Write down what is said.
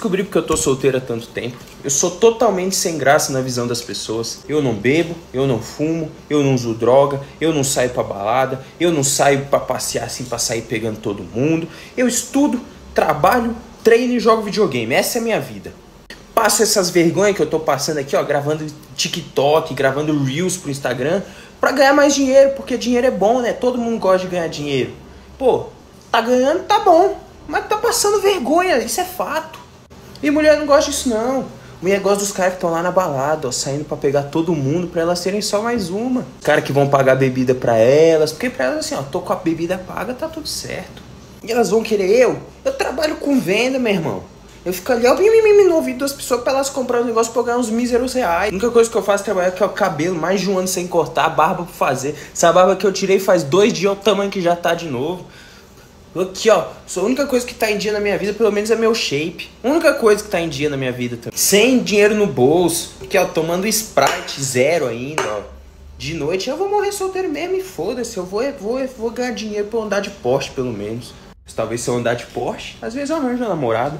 descobri porque eu tô solteiro há tanto tempo. Eu sou totalmente sem graça na visão das pessoas. Eu não bebo, eu não fumo, eu não uso droga, eu não saio pra balada, eu não saio pra passear assim pra sair pegando todo mundo. Eu estudo, trabalho, treino e jogo videogame. Essa é a minha vida. Passo essas vergonhas que eu tô passando aqui, ó, gravando TikTok, gravando Reels pro Instagram, pra ganhar mais dinheiro, porque dinheiro é bom, né? Todo mundo gosta de ganhar dinheiro. Pô, tá ganhando, tá bom. Mas tá passando vergonha, isso é fato. E mulher não gosta disso não. Mulher gosta dos caras que estão lá na balada, ó, saindo para pegar todo mundo, para elas terem só mais uma. Cara que vão pagar bebida para elas, porque pra elas assim, ó, tô com a bebida paga, tá tudo certo. E elas vão querer eu? Eu trabalho com venda, meu irmão. Eu fico ali, ó, mimimi no ouvido das pessoas pra elas comprar um negócio pra eu ganhar uns míseros reais. A única coisa que eu faço é trabalhar que é o cabelo, mais de um ano sem cortar, a barba pra fazer. Essa barba que eu tirei faz dois dias, o tamanho que já tá de novo. Aqui, ó. A única coisa que tá em dia na minha vida, pelo menos, é meu shape. A única coisa que tá em dia na minha vida também. Sem dinheiro no bolso. Aqui, ó, tomando Sprite zero ainda, ó. De noite eu vou morrer solteiro mesmo e foda-se. Eu vou, vou, vou ganhar dinheiro pra eu andar de Porsche, pelo menos. Talvez se eu andar de Porsche, às vezes eu arranjo uma namorada.